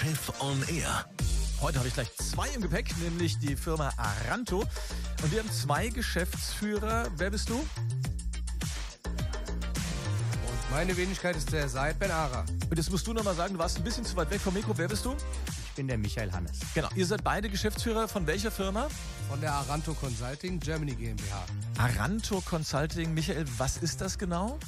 Chef on Air. Heute habe ich gleich zwei im Gepäck, nämlich die Firma Aranto. Und wir haben zwei Geschäftsführer. Wer bist du? Und meine Wenigkeit ist der Said Ben Ara. Und jetzt musst du nochmal sagen, du warst ein bisschen zu weit weg vom Mikro. Wer bist du? Ich bin der Michael Hannes. Genau. Ihr seid beide Geschäftsführer von welcher Firma? Von der Aranto Consulting Germany GmbH. Aranto Consulting. Michael, was ist das genau?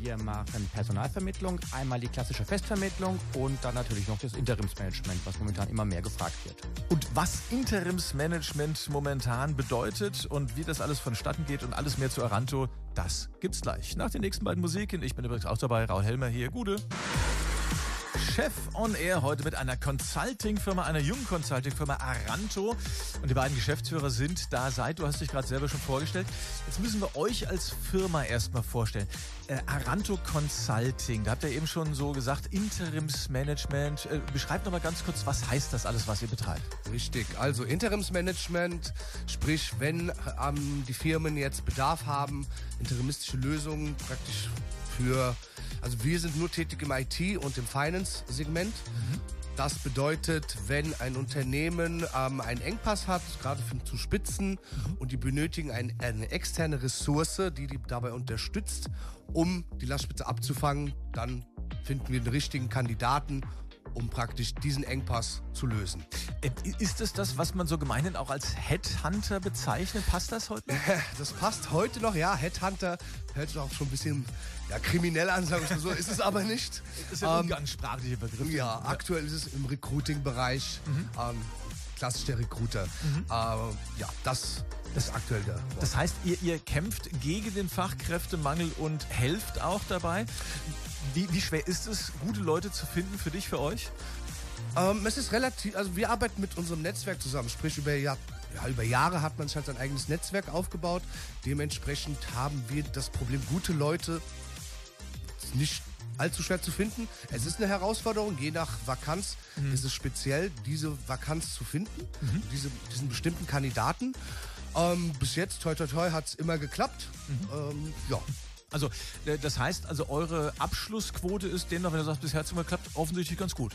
Wir machen Personalvermittlung, einmal die klassische Festvermittlung und dann natürlich noch das Interimsmanagement, was momentan immer mehr gefragt wird. Und was Interimsmanagement momentan bedeutet und wie das alles vonstatten geht und alles mehr zu Aranto, das gibt's gleich. Nach den nächsten beiden Musiken. Ich bin übrigens auch dabei, Raul Helmer hier. Gute. Chef on Air heute mit einer Consulting-Firma, einer jungen Consulting-Firma Aranto. Und die beiden Geschäftsführer sind da seit, du hast dich gerade selber schon vorgestellt. Jetzt müssen wir euch als Firma erstmal vorstellen. Äh, Aranto Consulting, da habt ihr eben schon so gesagt, Interimsmanagement. Äh, beschreibt nochmal ganz kurz, was heißt das alles, was ihr betreibt? Richtig, also Interimsmanagement, sprich, wenn ähm, die Firmen jetzt Bedarf haben, interimistische Lösungen praktisch für, also wir sind nur tätig im IT und im Finance-Segment. Das bedeutet, wenn ein Unternehmen ähm, einen Engpass hat, gerade für zu Spitzen, und die benötigen ein, eine externe Ressource, die die dabei unterstützt, um die Lastspitze abzufangen, dann finden wir den richtigen Kandidaten, um praktisch diesen Engpass zu lösen. Äh, Ist es das, was man so gemeinhin auch als Headhunter bezeichnet? Passt das heute? noch? Das passt heute noch, ja. Headhunter hört sich auch schon ein bisschen ja, kriminell an, sagen wir mal so. Ist es aber nicht. Das ist ja ein Ähm, umgangssprachlicher Begriff. Ja, aktuell ist es im Recruiting-Bereich. Mhm. Ähm, klassisch der Recruiter. Äh, ja, das ist aktuell der. Das heißt, ihr, ihr kämpft gegen den Fachkräftemangel und helft auch dabei. Wie, wie schwer ist es, gute Leute zu finden für dich, für euch? Ähm, es ist relativ, also wir arbeiten mit unserem Netzwerk zusammen, sprich über, ja, über Jahre hat man sich halt sein eigenes Netzwerk aufgebaut. Dementsprechend haben wir das Problem, gute Leute nicht allzu schwer zu finden. Es ist eine Herausforderung, je nach Vakanz ist es speziell, diese Vakanz zu finden, diese, diesen bestimmten Kandidaten. Ähm, bis jetzt, toi toi toi, hat es immer geklappt. Ähm, ja. Also, äh, das heißt, also eure Abschlussquote ist demnach, wenn du sagst, bisher hat es immer geklappt, offensichtlich ganz gut.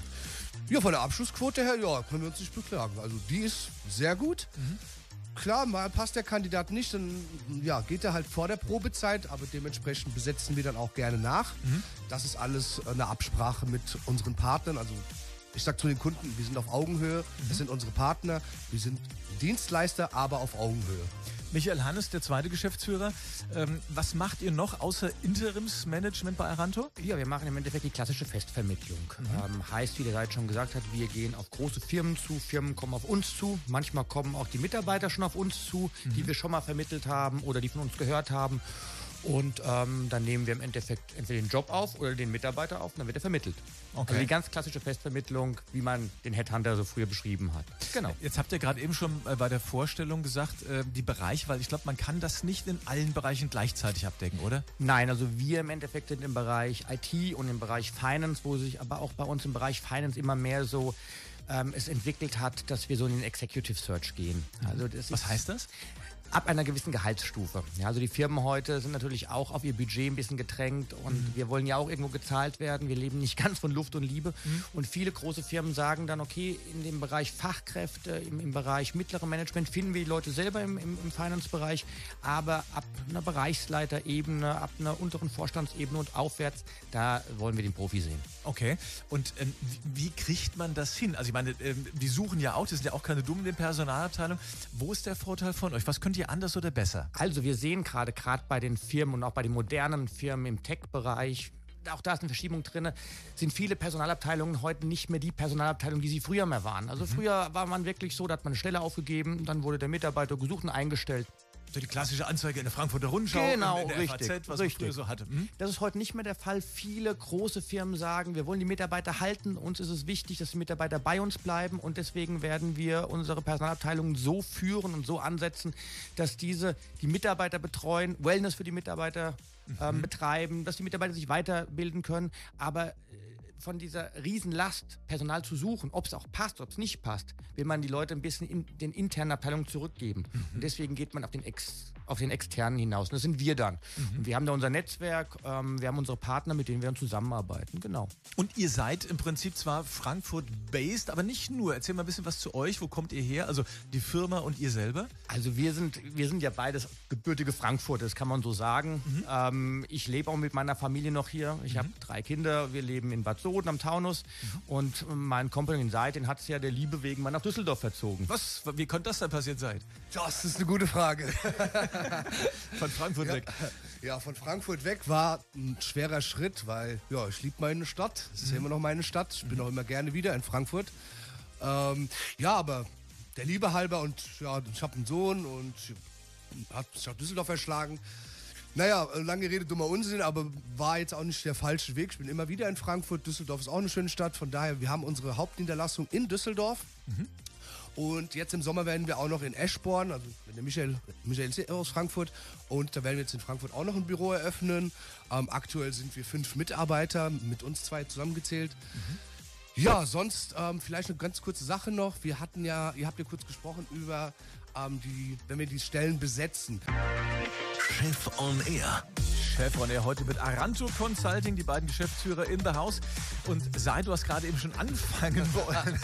Ja, von der Abschlussquote her, ja, können wir uns nicht beklagen. Also die ist sehr gut. Klar, mal passt der Kandidat nicht, dann ja, geht er halt vor der Probezeit, aber dementsprechend besetzen wir dann auch gerne nach. Das ist alles eine Absprache mit unseren Partnern. Also ich sag zu den Kunden, wir sind auf Augenhöhe, das sind unsere Partner, wir sind Dienstleister, aber auf Augenhöhe. Michael Hannes, der zweite Geschäftsführer. Ähm, was macht ihr noch außer Interimsmanagement bei Aranto? Ja, wir machen im Endeffekt die klassische Festvermittlung. Ähm, heißt, wie der Seid schon gesagt hat, wir gehen auf große Firmen zu, Firmen kommen auf uns zu. Manchmal kommen auch die Mitarbeiter schon auf uns zu, die wir schon mal vermittelt haben oder die von uns gehört haben. Und ähm, dann nehmen wir im Endeffekt entweder den Job auf oder den Mitarbeiter auf und dann wird er vermittelt. Okay. Also die ganz klassische Festvermittlung, wie man den Headhunter so früher beschrieben hat. Genau. Jetzt habt ihr gerade eben schon äh, bei der Vorstellung gesagt, äh, die Bereich, weil ich glaube, man kann das nicht in allen Bereichen gleichzeitig abdecken, oder? Nein, also wir im Endeffekt sind im Bereich IT und im Bereich Finance, wo sich aber auch bei uns im Bereich Finance immer mehr so ähm, es entwickelt hat, dass wir so in den Executive Search gehen. Also das Was ist heißt das? Ab einer gewissen Gehaltsstufe. Ja, also die Firmen heute sind natürlich auch auf ihr Budget ein bisschen gedrängt und wir wollen ja auch irgendwo gezahlt werden. Wir leben nicht ganz von Luft und Liebe. Und viele große Firmen sagen dann, okay, in dem Bereich Fachkräfte, im, im Bereich mittlere Management finden wir die Leute selber im, im, im Finance-Bereich, aber ab einer Bereichsleiterebene, ab einer unteren Vorstandsebene und aufwärts, da wollen wir den Profi sehen. Okay. Und ähm, wie, kriegt man das hin? Also ich meine, ähm, die suchen ja auch, die sind ja auch keine Dummen in der Personalabteilung. Wo ist der Vorteil von euch? Was könnt ihr anders oder besser? Also wir sehen gerade, gerade bei den Firmen und auch bei den modernen Firmen im Tech-Bereich, auch da ist eine Verschiebung drin, sind viele Personalabteilungen heute nicht mehr die Personalabteilung, die sie früher mehr waren. Also früher war man wirklich so, da hat man eine Stelle aufgegeben, dann wurde der Mitarbeiter gesucht und eingestellt. So die klassische Anzeige in der Frankfurter Rundschau, Genau, in der richtig, FAZ, was richtig. man früher so hatte. Hm? Das ist heute nicht mehr der Fall. Viele große Firmen sagen, wir wollen die Mitarbeiter halten. Uns ist es wichtig, dass die Mitarbeiter bei uns bleiben und deswegen werden wir unsere Personalabteilungen so führen und so ansetzen, dass diese die Mitarbeiter betreuen, Wellness für die Mitarbeiter ähm, betreiben, dass die Mitarbeiter sich weiterbilden können, aber äh, von dieser Riesenlast, Personal zu suchen, ob es auch passt, ob es nicht passt, will man die Leute ein bisschen in den internen Abteilungen zurückgeben. Und deswegen geht man auf den Ex auf den externen hinaus. Und das sind wir dann. Mhm. Und wir haben da unser Netzwerk, ähm, wir haben unsere Partner, mit denen wir zusammenarbeiten. Genau. Und ihr seid im Prinzip zwar Frankfurt-based, aber nicht nur. Erzähl mal ein bisschen was zu euch. Wo kommt ihr her? Also die Firma und ihr selber? Also wir sind, wir sind ja beides gebürtige Frankfurter, das kann man so sagen. Mhm. Ähm, ich lebe auch mit meiner Familie noch hier. Ich mhm. habe drei Kinder. Wir leben in Bad Soden am Taunus. Und mein Company Seid, den hat es ja der Liebe wegen mal nach Düsseldorf verzogen. Was? Wie konnte das denn passiert sein? Das ist eine gute Frage. von Frankfurt ja, weg. Ja, von Frankfurt weg war ein schwerer Schritt, weil ja, ich liebe meine Stadt. Es ist mhm. immer noch meine Stadt. Ich bin mhm. auch immer gerne wieder in Frankfurt. Ähm, ja, aber der Liebe halber und ja, ich habe einen Sohn und hat sich nach Düsseldorf verschlagen. Naja, lange Rede, dummer Unsinn, aber war jetzt auch nicht der falsche Weg. Ich bin immer wieder in Frankfurt. Düsseldorf ist auch eine schöne Stadt. Von daher, wir haben unsere Hauptniederlassung in Düsseldorf. Mhm. Und jetzt im Sommer werden wir auch noch in Eschborn, also der Michael, Michael ist aus Frankfurt, und da werden wir jetzt in Frankfurt auch noch ein Büro eröffnen. Ähm, aktuell sind wir fünf Mitarbeiter, mit uns zwei zusammengezählt. Mhm. Ja, sonst ähm, vielleicht eine ganz kurze Sache noch. Wir hatten ja, ihr habt ja kurz gesprochen über ähm, die, wenn wir die Stellen besetzen. Chef on Air. Chef on Air heute mit Aranto Consulting, die beiden Geschäftsführer in the house. Und sei, du hast gerade eben schon anfangen wollen,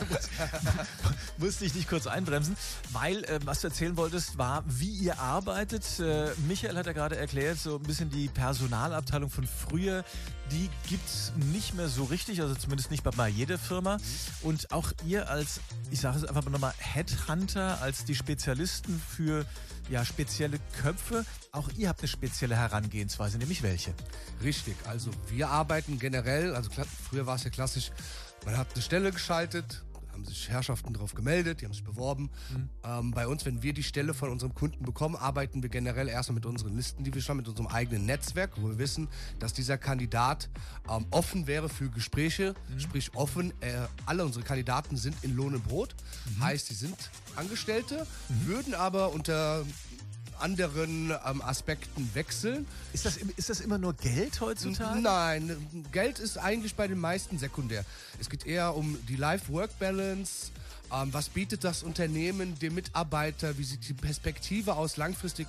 musste ich dich kurz einbremsen, weil äh, was du erzählen wolltest, war, wie ihr arbeitet. Äh, Michael hat ja gerade erklärt, so ein bisschen die Personalabteilung von früher, die gibt es nicht mehr so richtig, also zumindest nicht bei jeder Firma. Und auch ihr als, ich sage es einfach mal nochmal, Headhunter, als die Spezialisten für ja, spezielle Köpfe. Auch ihr habt eine spezielle Herangehensweise, nämlich welche? Richtig, also wir arbeiten generell, also früher war es ja klassisch, man hat eine Stelle geschaltet, haben sich Herrschaften darauf gemeldet, die haben sich beworben. Mhm. Ähm, bei uns, wenn wir die Stelle von unserem Kunden bekommen, arbeiten wir generell erstmal mit unseren Listen, die wir schon mit unserem eigenen Netzwerk, wo wir wissen, dass dieser Kandidat ähm, offen wäre für Gespräche, mhm. sprich offen. Äh, alle unsere Kandidaten sind in Lohn und Brot, mhm. heißt, sie sind Angestellte, mhm. würden aber unter anderen ähm, Aspekten wechseln. Ist das, ist das immer nur Geld heutzutage? Nein, Geld ist eigentlich bei den meisten sekundär. Es geht eher um die Life-Work-Balance. Ähm, was bietet das Unternehmen dem Mitarbeiter? Wie sieht die Perspektive aus langfristig?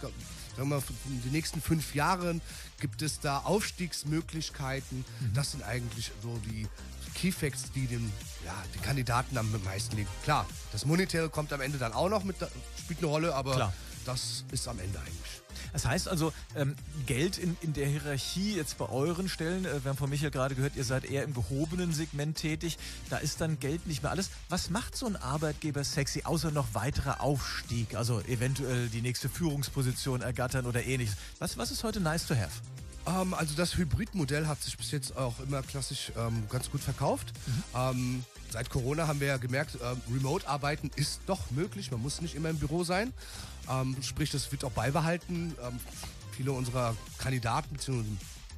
Sagen wir, in den nächsten fünf Jahren gibt es da Aufstiegsmöglichkeiten. Mhm. Das sind eigentlich so die Keyfacts, die den, ja, die Kandidaten am meisten liegen. Klar, das Monetäre kommt am Ende dann auch noch mit, spielt eine Rolle, aber Klar das ist am Ende eigentlich. Das heißt also, ähm, Geld in, in der Hierarchie jetzt bei euren Stellen, äh, wir haben von Michael gerade gehört, ihr seid eher im gehobenen Segment tätig, da ist dann Geld nicht mehr alles. Was macht so ein Arbeitgeber sexy, außer noch weiterer Aufstieg, also eventuell die nächste Führungsposition ergattern oder ähnliches? Was, was ist heute nice to have? Ähm, also das Hybridmodell hat sich bis jetzt auch immer klassisch ähm, ganz gut verkauft. Mhm. Ähm, seit Corona haben wir ja gemerkt, ähm, Remote-Arbeiten ist doch möglich. Man muss nicht immer im Büro sein. Ähm, sprich, das wird auch beibehalten. Ähm, viele unserer Kandidaten bzw.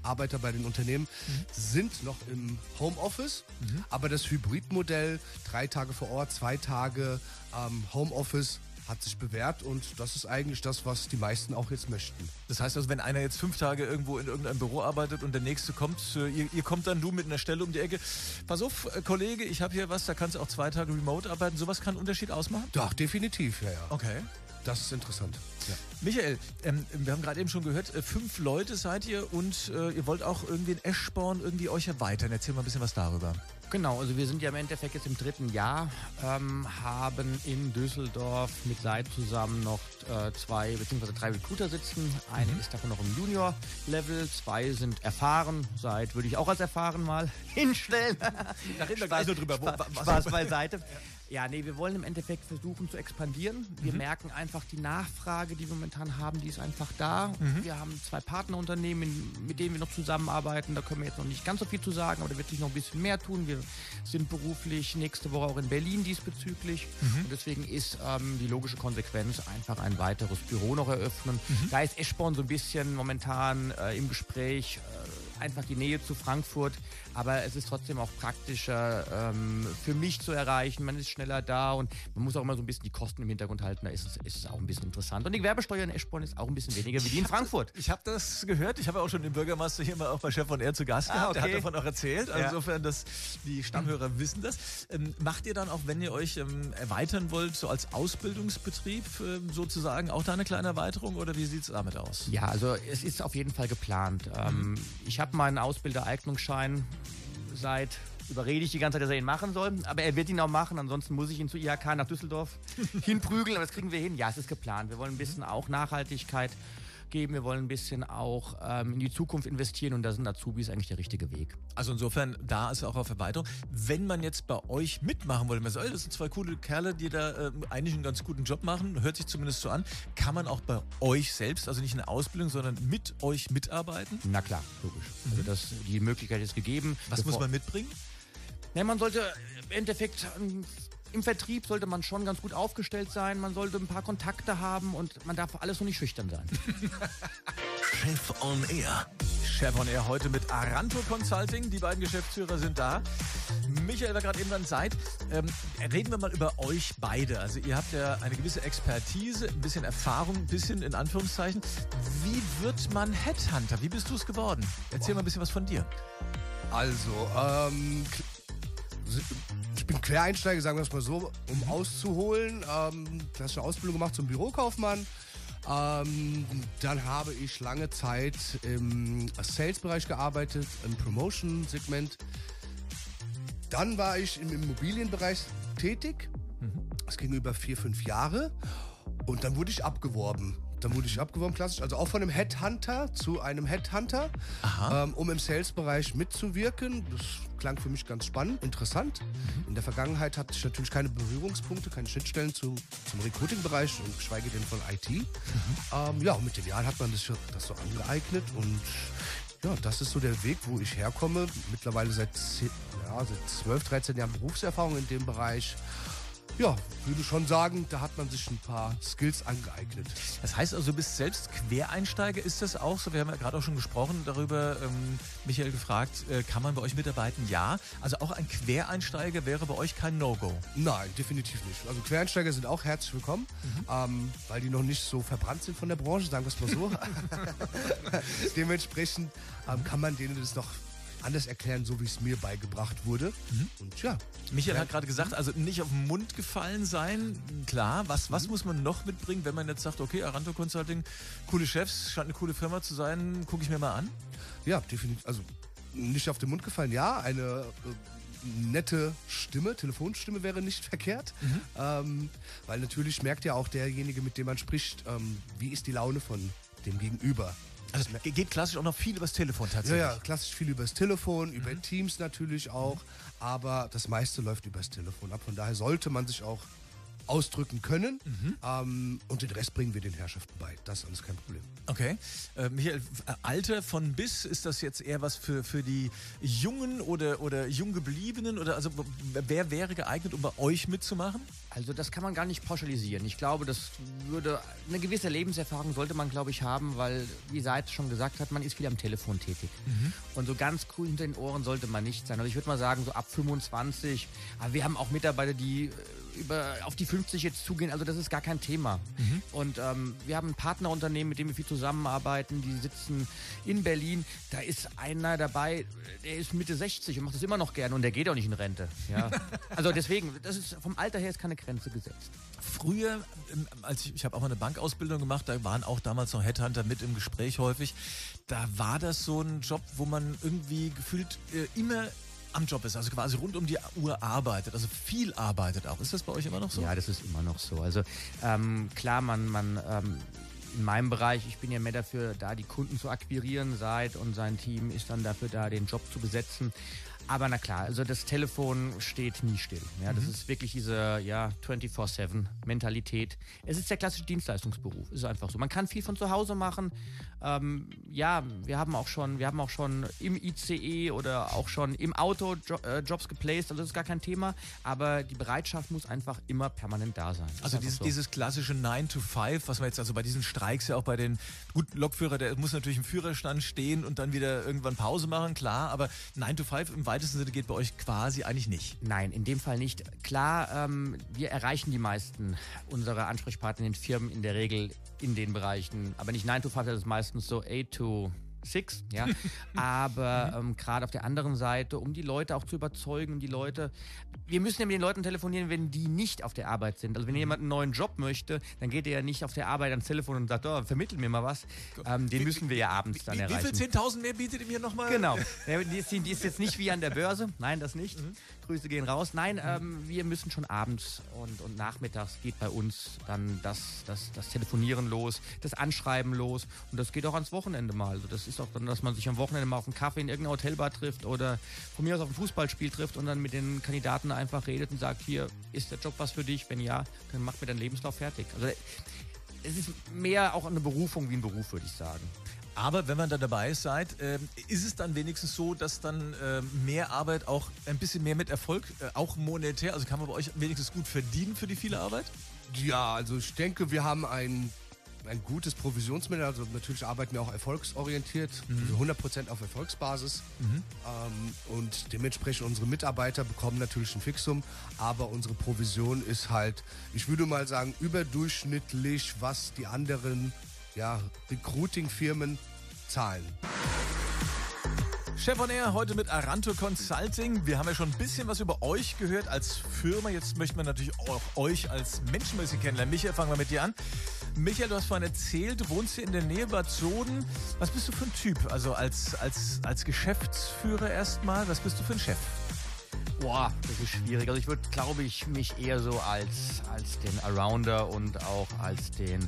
Arbeiter bei den Unternehmen mhm. sind noch im Homeoffice, mhm. aber das Hybridmodell, drei Tage vor Ort, zwei Tage ähm, Homeoffice, hat sich bewährt und das ist eigentlich das, was die meisten auch jetzt möchten. Das heißt also, wenn einer jetzt fünf Tage irgendwo in irgendeinem Büro arbeitet und der nächste kommt, äh, ihr, ihr kommt dann du mit einer Stelle um die Ecke. Pass auf, äh, Kollege, ich habe hier was, da kannst du auch zwei Tage remote arbeiten. Sowas kann einen Unterschied ausmachen? Doch, definitiv, ja, ja. Okay. Das ist interessant. Ja. Michael, ähm, wir haben gerade eben schon gehört, äh, fünf Leute seid ihr und äh, ihr wollt auch irgendwie in Eschborn irgendwie euch erweitern. Erzähl mal ein bisschen was darüber. Genau, also wir sind ja im Endeffekt jetzt im dritten Jahr, ähm, haben in Düsseldorf mit Seid zusammen noch äh, zwei bzw. drei Recruiter sitzen. Eine mhm. ist davon noch im Junior-Level, zwei sind erfahren. Seid würde ich auch als erfahren mal hinstellen. Da reden wir gleich noch drüber. Spaß, Spaß beiseite. Ja, nee, wir wollen im Endeffekt versuchen zu expandieren. Wir mhm. merken einfach, die Nachfrage, die wir momentan haben, die ist einfach da. Mhm. Wir haben zwei Partnerunternehmen, mit denen wir noch zusammenarbeiten. Da können wir jetzt noch nicht ganz so viel zu sagen, aber da wird sich noch ein bisschen mehr tun. Wir sind beruflich nächste Woche auch in Berlin diesbezüglich. Mhm. Und deswegen ist ähm, die logische Konsequenz einfach ein weiteres Büro noch eröffnen. Mhm. Da ist Eschborn so ein bisschen momentan äh, im Gespräch. Äh, einfach die Nähe zu Frankfurt, aber es ist trotzdem auch praktischer ähm, für mich zu erreichen. Man ist schneller da und man muss auch immer so ein bisschen die Kosten im Hintergrund halten. Da ist es, ist es auch ein bisschen interessant. Und die Werbesteuer in Eschborn ist auch ein bisschen weniger wie die in Frankfurt. Ich habe das gehört. Ich habe auch schon den Bürgermeister hier mal auch bei Chef von R zu Gast gehabt. Ah, okay. Der hat davon auch erzählt. Ja. Insofern, dass die Stammhörer wissen das. Ähm, macht ihr dann auch, wenn ihr euch ähm, erweitern wollt, so als Ausbildungsbetrieb ähm, sozusagen auch da eine kleine Erweiterung oder wie sieht es damit aus? Ja, also es ist auf jeden Fall geplant. Ähm, mhm. ich habe meinen Ausbildereignungsschein seit überrede ich die ganze Zeit, dass er ihn machen soll. Aber er wird ihn auch machen. Ansonsten muss ich ihn zu IHK nach Düsseldorf hinprügeln. Aber das kriegen wir hin. Ja, es ist geplant. Wir wollen ein bisschen auch Nachhaltigkeit geben. Wir wollen ein bisschen auch ähm, in die Zukunft investieren und da sind Azubis eigentlich der richtige Weg. Also insofern, da ist auch auf Erweiterung. Wenn man jetzt bei euch mitmachen wollte, man sagt, das sind zwei coole Kerle, die da äh, eigentlich einen ganz guten Job machen, hört sich zumindest so an, kann man auch bei euch selbst, also nicht in der Ausbildung, sondern mit euch mitarbeiten? Na klar, logisch. Also mhm. das, die Möglichkeit ist gegeben. Was muss man mitbringen? Ja, man sollte im Endeffekt ähm, im Vertrieb sollte man schon ganz gut aufgestellt sein, man sollte ein paar Kontakte haben und man darf alles nur nicht schüchtern sein. Chef on Air. Chef on Air heute mit Aranto Consulting. Die beiden Geschäftsführer sind da. Michael war gerade eben dran Zeit. Ähm, reden wir mal über euch beide. Also ihr habt ja eine gewisse Expertise, ein bisschen Erfahrung, ein bisschen in Anführungszeichen. Wie wird man Headhunter? Wie bist du es geworden? Erzähl mal ein bisschen was von dir. Also, ähm, ich bin Quereinsteiger, sagen wir es mal so, um auszuholen. Ähm, hast eine Ausbildung gemacht zum Bürokaufmann. Ähm, dann habe ich lange Zeit im Sales-Bereich gearbeitet, im Promotion-Segment. Dann war ich im Immobilienbereich tätig. Mhm. Das ging über vier, fünf Jahre. Und dann wurde ich abgeworben dann wurde ich abgeworben, klassisch. Also auch von einem Headhunter zu einem Headhunter, ähm, um im Sales-Bereich mitzuwirken. Das klang für mich ganz spannend, interessant. Mhm. In der Vergangenheit hatte ich natürlich keine Berührungspunkte, keine Schnittstellen zu, zum Recruiting-Bereich und geschweige denn von IT. Mhm. Ähm, ja, und mit den Jahren hat man das, das so angeeignet und ja, das ist so der Weg, wo ich herkomme. Mittlerweile seit, 10, ja, seit 12, 13 Jahren Berufserfahrung in dem Bereich ja, würde schon sagen, da hat man sich ein paar Skills angeeignet. Das heißt also, du bist selbst Quereinsteiger. Ist das auch so? Wir haben ja gerade auch schon gesprochen darüber, ähm, Michael gefragt, äh, kann man bei euch mitarbeiten? Ja. Also auch ein Quereinsteiger wäre bei euch kein No-Go? Nein, definitiv nicht. Also Quereinsteiger sind auch herzlich willkommen, mhm. ähm, weil die noch nicht so verbrannt sind von der Branche, sagen wir es mal so. Dementsprechend ähm, kann man denen das noch anders erklären, so wie es mir beigebracht wurde. Mhm. Und ja. Michael hat gerade gesagt, also nicht auf den Mund gefallen sein. Klar, was, was mhm. muss man noch mitbringen, wenn man jetzt sagt, okay, Aranto Consulting, coole Chefs, scheint eine coole Firma zu sein, gucke ich mir mal an? Ja, definitiv. Also nicht auf den Mund gefallen, ja. Eine äh, nette Stimme, Telefonstimme wäre nicht verkehrt. Mhm. Ähm, weil natürlich merkt ja auch derjenige, mit dem man spricht, ähm, wie ist die Laune von dem Gegenüber. Also es geht klassisch auch noch viel übers Telefon tatsächlich. Ja, ja, klassisch viel übers Telefon, über mhm. Teams natürlich auch, aber das meiste läuft übers Telefon ab. Von daher sollte man sich auch ausdrücken können. Mhm. Ähm, und den Rest bringen wir den Herrschaften bei. Das ist alles kein Problem. Okay. Äh, Michael, äh, Alter von bis, ist das jetzt eher was für, für die Jungen oder, oder Junggebliebenen? Oder also wer wäre geeignet, um bei euch mitzumachen? Also das kann man gar nicht pauschalisieren. Ich glaube, das würde eine gewisse Lebenserfahrung sollte man, glaube ich, haben, weil, wie Seid schon gesagt hat, man ist viel am Telefon tätig. Mhm. Und so ganz cool hinter den Ohren sollte man nicht sein. Also ich würde mal sagen, so ab 25. Aber wir haben auch Mitarbeiter, die äh, über, auf die 50 jetzt zugehen. Also das ist gar kein Thema. Mhm. Und ähm, wir haben ein Partnerunternehmen, mit dem wir viel zusammenarbeiten. Die sitzen in Berlin. Da ist einer dabei, der ist Mitte 60 und macht das immer noch gerne und der geht auch nicht in Rente. Ja. also deswegen, das ist vom Alter her ist keine Grenze gesetzt. Früher, ähm, als ich, ich habe auch mal eine Bankausbildung gemacht, da waren auch damals noch Headhunter mit im Gespräch häufig. Da war das so ein Job, wo man irgendwie gefühlt äh, immer am Job ist, also quasi rund um die Uhr arbeitet, also viel arbeitet auch. Ist das bei euch immer noch so? Ja, das ist immer noch so. Also ähm, klar, man, man ähm, in meinem Bereich, ich bin ja mehr dafür da, die Kunden zu akquirieren, seid und sein Team ist dann dafür da, den Job zu besetzen. Aber na klar, also das Telefon steht nie still. Ja, das ist wirklich diese ja, 24-7-Mentalität. Es ist der klassische Dienstleistungsberuf. Ist einfach so. Man kann viel von zu Hause machen. Ähm, ja, wir haben auch schon, wir haben auch schon im ICE oder auch schon im Auto jo äh, Jobs geplaced. Also das ist gar kein Thema. Aber die Bereitschaft muss einfach immer permanent da sein. Das Also dieses, so. dieses klassische 9 to 5, was man jetzt also bei diesen Streiks ja auch bei den gut Lokführer, der muss natürlich im Führerstand stehen und dann wieder irgendwann Pause machen, klar, aber 9 to 5 im weitesten Sinne geht bei euch quasi eigentlich nicht. Nein, in dem Fall nicht. Klar, ähm, wir erreichen die meisten unserer Ansprechpartner in den Firmen in der Regel in den Bereichen. Aber nicht 9 to 5, das ist meistens so 8 to 6, ja. Aber ähm, gerade auf der anderen Seite, um die Leute auch zu überzeugen und die Leute, wir müssen ja mit den Leuten telefonieren, wenn die nicht auf der Arbeit sind. Also wenn jemand einen neuen Job möchte, dann geht er ja nicht auf der Arbeit ans Telefon und sagt, oh, vermittel mir mal was. Ähm, den müssen wir ja abends dann Wie, wie erreichen. viel 10.000 mehr bietet ihr mir nochmal? Genau. Die ist, die ist jetzt nicht wie an der Börse. Nein, das nicht. Grüße gehen raus. Nein, ähm, wir müssen schon abends und, und nachmittags geht bei uns dann das, das, das Telefonieren los, das Anschreiben los. Und das geht auch ans Wochenende mal. Also das ist auch dann, dass man sich am Wochenende mal auf einen Kaffee in irgendeiner Hotelbar trifft oder von mir aus auf ein Fußballspiel trifft und dann mit den Kandidaten einfach redet und sagt, hier, ist der Job was für dich? Wenn ja, dann mach mir deinen Lebenslauf fertig. Also es ist mehr auch eine Berufung wie ein Beruf, würde ich sagen. Aber wenn man da dabei ist, seid, ähm, ist es dann wenigstens so, dass dann ähm, mehr Arbeit auch ein bisschen mehr mit Erfolg, äh, auch monetär, also kann man bei euch wenigstens gut verdienen für die viele Arbeit? Ja, also ich denke, wir haben ein, ein gutes Provisionsmodell. Also natürlich arbeiten wir auch erfolgsorientiert, also 100% auf Erfolgsbasis. Ähm, und dementsprechend unsere Mitarbeiter bekommen natürlich ein Fixum, aber unsere Provision ist halt, ich würde mal sagen, überdurchschnittlich, was die anderen ja, Recruiting-Firmen zahlen. Chef on Air heute mit Aranto Consulting. Wir haben ja schon ein bisschen was über euch gehört als Firma. Jetzt möchten wir natürlich auch euch als Menschen ein bisschen kennenlernen. Michael, fangen wir mit dir an. Michael, du hast vorhin erzählt, du wohnst hier in der Nähe Bad Soden. Was bist du für ein Typ? Also als, als, als Geschäftsführer erstmal, was bist du für ein Chef? Boah, das ist schwierig. Also ich würde, glaube ich, mich eher so als, als den Arounder und auch als den,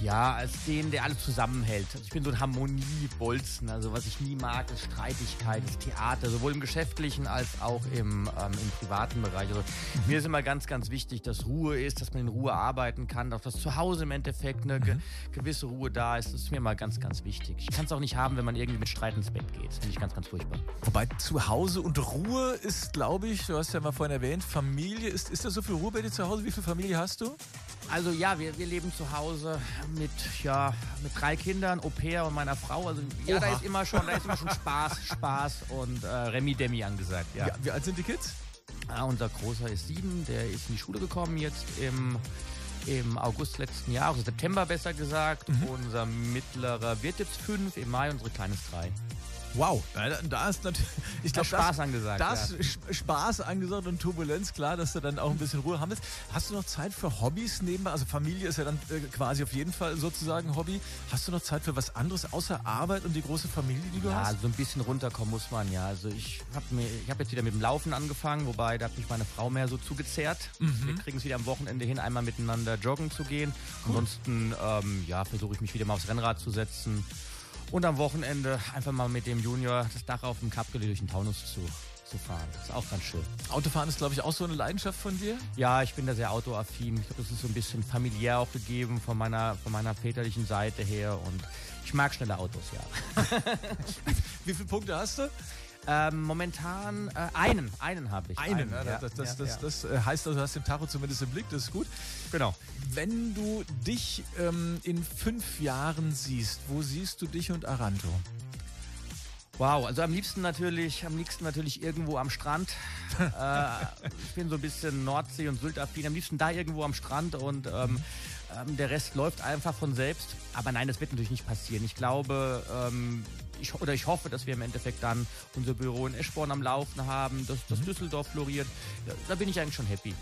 ja, als den, der alles zusammenhält. Also ich bin so ein Harmoniebolzen. Also was ich nie mag, ist Streitigkeit, ist Theater, sowohl im geschäftlichen als auch im, ähm, im privaten Bereich. Also mir ist immer ganz, ganz wichtig, dass Ruhe ist, dass man in Ruhe arbeiten kann, dass zu Hause im Endeffekt eine ge gewisse Ruhe da ist. Das ist mir mal ganz, ganz wichtig. Ich kann es auch nicht haben, wenn man irgendwie mit Streit ins Bett geht. Das finde ich ganz, ganz furchtbar. Wobei zu Hause und Ruhe ist, glaube ich, du hast ja mal vorhin erwähnt, Familie. Ist, ist da so viel Ruhe bei dir zu Hause? Wie viel Familie hast du? Also ja, wir, wir leben zu Hause mit, ja, mit drei Kindern, Au pair und meiner Frau. Also ja, da Oha. ist immer schon, da ist immer schon Spaß, Spaß und äh, Remi Demi angesagt. Ja. Ja, wie alt sind die Kids? Ah, unser Großer ist sieben, der ist in die Schule gekommen jetzt im, im August letzten Jahres, also September besser gesagt. Unser mittlerer wird jetzt fünf, im Mai unsere kleine ist drei. Wow, da, ist natürlich, ich glaube, Spaß angesagt, Da ist Sch- Spaß angesagt und Turbulenz, klar, dass du dann auch ein bisschen Ruhe haben willst. Hast du noch Zeit für Hobbys nebenbei? Also Familie ist ja dann äh, quasi auf jeden Fall sozusagen Hobby. Hast du noch Zeit für was anderes außer Arbeit und die große Familie, die du Ja, hast? so ein bisschen runterkommen muss man ja. Also ich habe hab jetzt wieder mit dem Laufen angefangen, wobei da hat mich meine Frau mehr so zugezerrt. Wir kriegen es wieder am Wochenende hin, einmal miteinander joggen zu gehen. Ansonsten ähm, ja, versuche ich mich wieder mal aufs Rennrad zu setzen. Und am Wochenende einfach mal mit dem Junior das Dach auf dem Kapgel durch den Taunus zu, zu fahren. Das ist auch ganz schön. Autofahren ist, glaube ich, auch so eine Leidenschaft von dir. Ja, ich bin da sehr autoaffin. Ich glaube, das ist so ein bisschen familiär auch gegeben von meiner, von meiner väterlichen Seite her. Und ich mag schnelle Autos, ja. Wie viele Punkte hast du? Ähm, momentan äh, einen, einen habe ich. Einen. ja, ja, das das, ja, das, ja. das äh, heißt also, du hast den Tacho zumindest im Blick, das ist gut. Genau. Wenn du dich ähm, in fünf Jahren siehst, wo siehst du dich und Aranto? Wow, also am liebsten natürlich, am liebsten natürlich irgendwo am Strand. äh, ich bin so ein bisschen Nordsee- und Sylt-affin. Am liebsten da irgendwo am Strand und ähm, ähm, der Rest läuft einfach von selbst. Aber nein, das wird natürlich nicht passieren. Ich glaube, ähm, ich, oder ich hoffe, dass wir im Endeffekt dann unser Büro in Eschborn am Laufen haben, dass, dass Düsseldorf floriert. Ja, da bin ich eigentlich schon happy.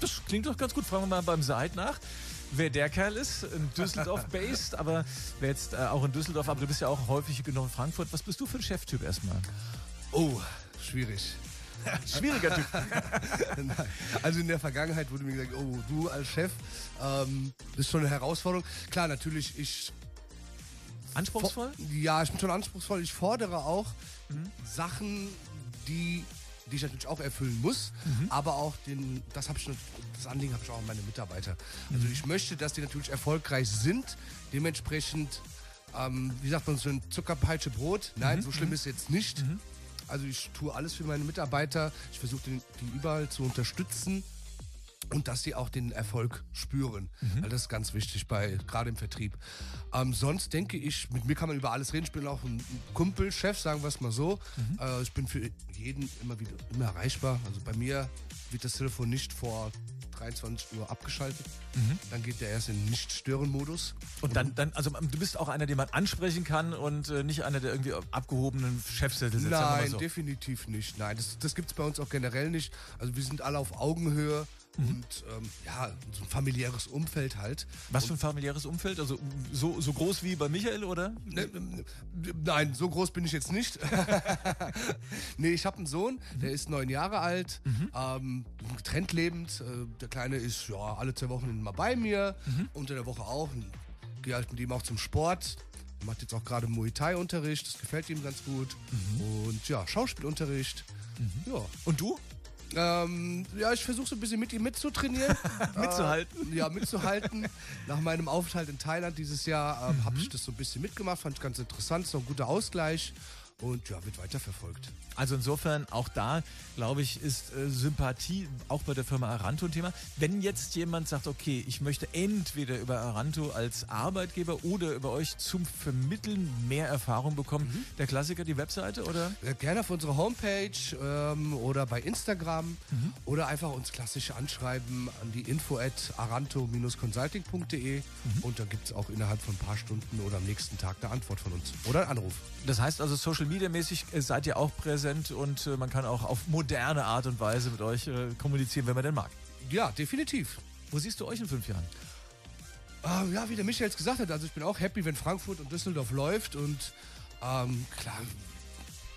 Das klingt doch ganz gut. Fragen wir mal beim Seid nach, wer der Kerl ist. In Düsseldorf-based, aber wer jetzt äh, auch in Düsseldorf, aber du bist ja auch häufig genug in Frankfurt. Was bist du für ein Cheftyp erstmal? Oh, schwierig. Schwieriger Typ. Also in der Vergangenheit wurde mir gesagt, oh, du als Chef, ähm, das ist schon eine Herausforderung. Klar, natürlich, ich Anspruchsvoll? Ja, ich bin schon anspruchsvoll. Ich fordere auch Sachen, die die ich natürlich auch erfüllen muss, Mhm. aber auch den, das habe ich, das Anliegen habe ich auch an meine Mitarbeiter. Also Mhm. ich möchte, dass die natürlich erfolgreich sind, dementsprechend, ähm, wie sagt man so ein Zuckerpeitsche Brot. Mhm. Nein, so schlimm ist jetzt nicht. Also ich tue alles für meine Mitarbeiter. Ich versuche die überall zu unterstützen und dass sie auch den Erfolg spüren. Weil das ist ganz wichtig bei gerade im Vertrieb. Ähm, sonst denke ich, mit mir kann man über alles reden. Ich bin auch ein Kumpel, Chef, sagen wir es mal so. Äh, ich bin für jeden immer wieder immer erreichbar. Also bei mir wird das Telefon nicht vor 23 Uhr abgeschaltet. Dann geht der erst in Nicht-Stören-Modus. Und dann, dann, also du bist auch einer, den man ansprechen kann und äh, nicht einer, der irgendwie abgehobenen Chefzettel sitzt. Nein, so. definitiv nicht. Nein, das, das gibt es bei uns auch generell nicht. Also wir sind alle auf Augenhöhe und ähm, ja, so ein familiäres Umfeld halt. Was für ein familiäres Umfeld? Also so, so groß wie bei Michael, oder? Ne, ne, Nein, so groß bin ich jetzt nicht. nee, ich habe einen Sohn, der ist neun Jahre alt, ähm, getrennt lebend. Äh, der Kleine ist ja alle zwei Wochen mal bei mir, unter der Woche auch. Gehe halt mit ihm auch zum Sport. Macht jetzt auch gerade Muay Thai-Unterricht, das gefällt ihm ganz gut. Und ja, Schauspielunterricht. Ja. Und du? Ähm, ja, ich versuche so ein bisschen mit ihm mitzutrainieren. Mitzuhalten? Äh, ja, mitzuhalten. Nach meinem Aufenthalt in Thailand dieses Jahr ähm, habe ich das so ein bisschen mitgemacht, fand ich ganz interessant, ist noch ein guter Ausgleich und ja, wird weiterverfolgt. Also insofern, auch da, glaube ich, ist äh, Sympathie auch bei der Firma Aranto ein Thema. Wenn jetzt jemand sagt, okay, ich möchte entweder über Aranto als Arbeitgeber oder über euch zum Vermitteln mehr Erfahrung bekommen, der Klassiker, die Webseite oder? Äh, Gerne auf unserer Homepage ähm, oder bei Instagram oder einfach uns klassisch anschreiben an die info at aranto-consulting.de und da gibt es auch innerhalb von ein paar Stunden oder am nächsten Tag eine Antwort von uns oder einen Anruf. Das heißt also, Social Media mäßig äh, seid ihr auch präsent und äh, man kann auch auf moderne Art und Weise mit euch äh, kommunizieren, wenn man denn mag. Ja, definitiv. Wo siehst du euch in fünf Jahren? Ah, ja, wie der Michael jetzt gesagt hat, also ich bin auch happy, wenn Frankfurt und Düsseldorf läuft und ähm, klar,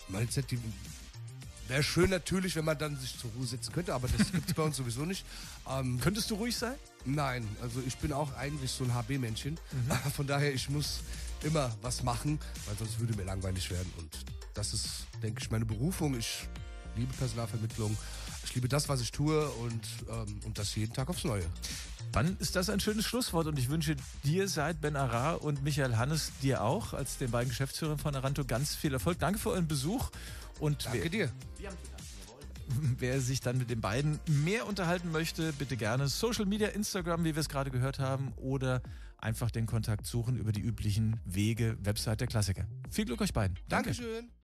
Mindset, die wäre schön natürlich, wenn man dann sich zur Ruhe setzen könnte, aber das gibt es bei uns sowieso nicht. Ähm, Könntest du ruhig sein? nein, also ich bin auch eigentlich so ein HB-Männchen. Von daher, ich muss immer was machen, weil sonst würde mir langweilig werden und das ist, denke ich, meine Berufung. Ich liebe Personalvermittlung. Ich liebe das, was ich tue und, ähm, und das jeden Tag aufs Neue. Dann ist das ein schönes Schlusswort und ich wünsche dir seit Ben Ara und Michael Hannes dir auch als den beiden Geschäftsführern von Aranto ganz viel Erfolg. Danke für euren Besuch und Danke wer, dir. wer sich dann mit den beiden mehr unterhalten möchte, bitte gerne Social Media, Instagram, wie wir es gerade gehört haben, oder einfach den Kontakt suchen über die üblichen Wege, Website der Klassiker. Viel Glück euch beiden. Danke. Dankeschön.